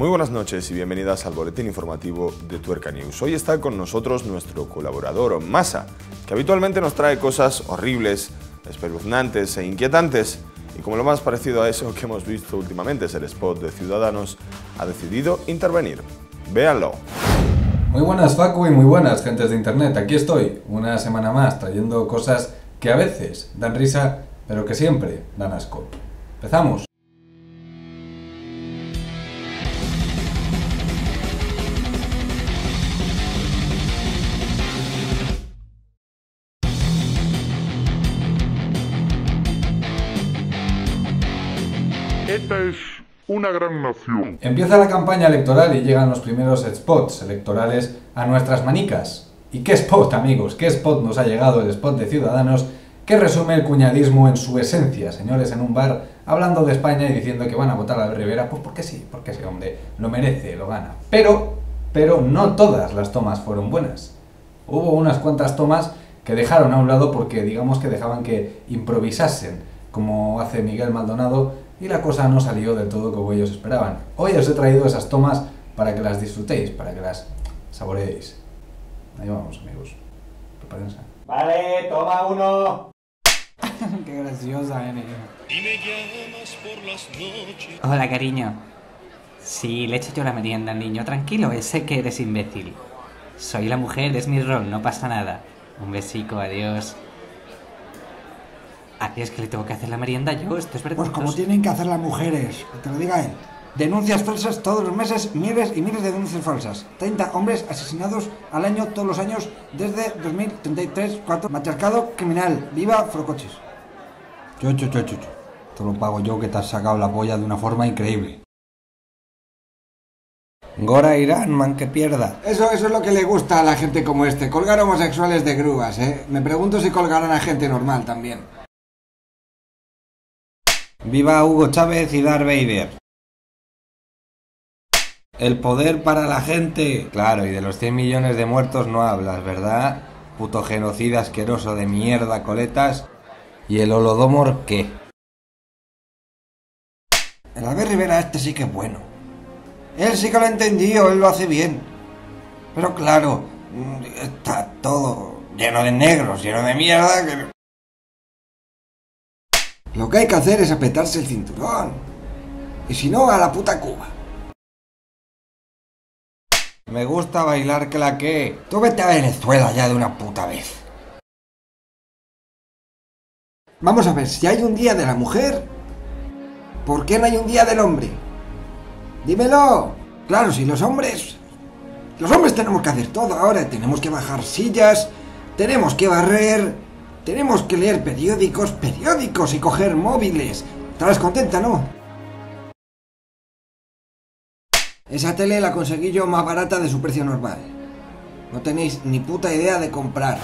Muy buenas noches y bienvenidas al boletín informativo de Tuerca News. Hoy está con nosotros nuestro colaborador Masa, que habitualmente nos trae cosas horribles, espeluznantes e inquietantes. Y como lo más parecido a eso que hemos visto últimamente es el spot de Ciudadanos, ha decidido intervenir. Véanlo. Muy buenas Facu y muy buenas gentes de internet. Aquí estoy, una semana más, trayendo cosas que a veces dan risa, pero que siempre dan asco. Empezamos. Esta es una gran nación. Empieza la campaña electoral y llegan los primeros spots electorales a nuestras manicas. ¿Y qué spot, amigos? ¿Qué spot nos ha llegado? El spot de Ciudadanos que resume el cuñadismo en su esencia. Señores en un bar hablando de España y diciendo que van a votar a Rivera, pues porque sí, porque sí, hombre, lo merece, lo gana. Pero, pero no todas las tomas fueron buenas. Hubo unas cuantas tomas que dejaron a un lado porque digamos que dejaban que improvisasen, como hace Miguel Maldonado, y la cosa no salió del todo como ellos esperaban. Hoy os he traído esas tomas para que las disfrutéis, para que las saboreéis. Ahí vamos, amigos. Prepárense. Vale, toma uno. Qué graciosa, eh, Y me llamas por las noches. Hola, cariño. Sí, le echo yo la merienda al niño. Tranquilo, sé que eres imbécil. Soy la mujer, es mi rol, no pasa nada. Un besico, adiós. ¿A qué es que le tengo que hacer la merienda yo? Esto es Pues vergonzoso. como tienen que hacer las mujeres, que te lo diga él. Denuncias falsas todos los meses, miles y miles de denuncias falsas. 30 hombres asesinados al año todos los años desde 2033, 4. Matriarcado criminal. Viva Frocoches. Yo, yo, yo. Esto lo pago yo que te has sacado la polla de una forma increíble. Gora Irán, man que pierda. Eso, eso es lo que le gusta a la gente como este. Colgar homosexuales de grúas, ¿eh? Me pregunto si colgarán a gente normal también. Viva Hugo Chávez y Darth Vader. El poder para la gente. Claro, y de los 100 millones de muertos no hablas, ¿verdad? Puto genocida asqueroso de mierda, coletas. ¿Y el holodomor qué? El Albert Rivera este sí que es bueno. Él sí que lo ha entendido, él lo hace bien. Pero claro, está todo lleno de negros, lleno de mierda. que- Lo que hay que hacer es apretarse el cinturón. Y si no, a la puta Cuba. Me gusta bailar que la que. Tú vete a Venezuela ya de una puta vez. Vamos a ver, si hay un día de la mujer, ¿por qué no hay un día del hombre? Dímelo. Claro, si los hombres... Los hombres tenemos que hacer todo ahora. Tenemos que bajar sillas, tenemos que barrer, tenemos que leer periódicos, periódicos y coger móviles. ¿Estarás contenta, no? Esa tele la conseguí yo más barata de su precio normal. No tenéis ni puta idea de comprar.